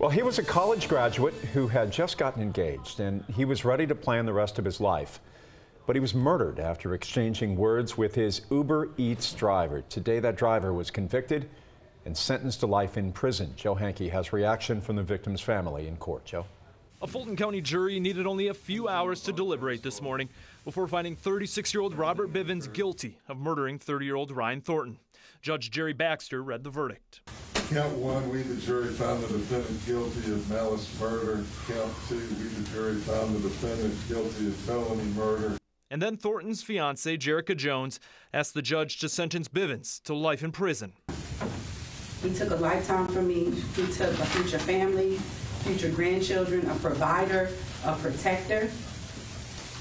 Well, he was a college graduate who had just gotten engaged and he was ready to plan the rest of his life. But he was murdered after exchanging words with his Uber Eats driver. Today, that driver was convicted and sentenced to life in prison. Joe Henke has reaction from the victim's family in court. Joe. A Fulton County jury needed only a few hours to deliberate this morning before finding 36 year old Robert Bivens guilty of murdering 30 year old Ryan Thornton. Judge Jerry Baxter read the verdict. Count one, we, the jury, found the defendant guilty of malice murder. Count two, we, the jury, found the defendant guilty of felony murder. And then Thornton's fiancee, Jerica Jones, asked the judge to sentence Bivens to life in prison. He took a lifetime from me. He took a future family, future grandchildren, a provider, a protector.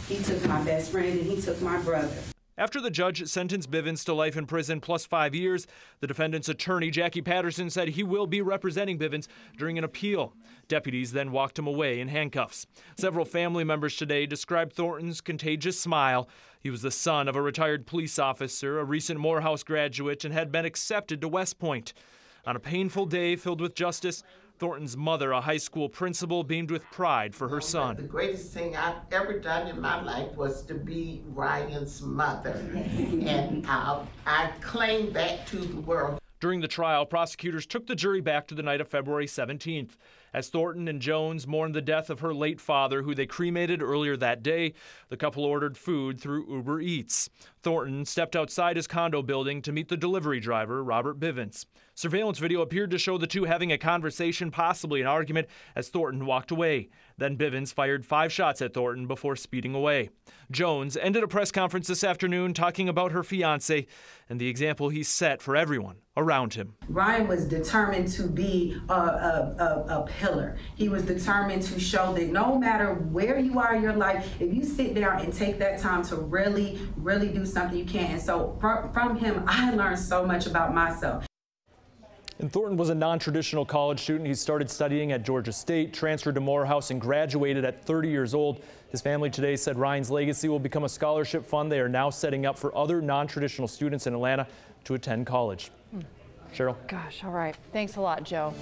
He took my best friend and he took my brother. After the judge sentenced Bivens to life in prison plus five years, the defendant's attorney, Jackie Patterson, said he will be representing Bivens during an appeal. Deputies then walked him away in handcuffs. Several family members today described Thornton's contagious smile. He was the son of a retired police officer, a recent Morehouse graduate, and had been accepted to West Point. On a painful day filled with justice, Thornton's mother, a high school principal, beamed with pride for her son. The greatest thing I've ever done in my life was to be Ryan's mother. and uh, I claim that to the world. During the trial, prosecutors took the jury back to the night of February 17th. As Thornton and Jones mourned the death of her late father, who they cremated earlier that day, the couple ordered food through Uber Eats. Thornton stepped outside his condo building to meet the delivery driver, Robert Bivens. Surveillance video appeared to show the two having a conversation, possibly an argument, as Thornton walked away. Then Bivens fired five shots at Thornton before speeding away. Jones ended a press conference this afternoon talking about her fiance and the example he set for everyone around him. Ryan was determined to be a, a, a, a, pillar. He was determined to show that no matter where you are in your life, if you sit down and take that time to really, really do something, you can. And so from, from him, I learned so much about myself. And Thornton was a non-traditional college student. He started studying at Georgia State, transferred to Morehouse, and graduated at 30 years old. His family today said Ryan's legacy will become a scholarship fund they are now setting up for other non-traditional students in Atlanta to attend college. Hmm. Cheryl. Gosh, all right. Thanks a lot, Joe.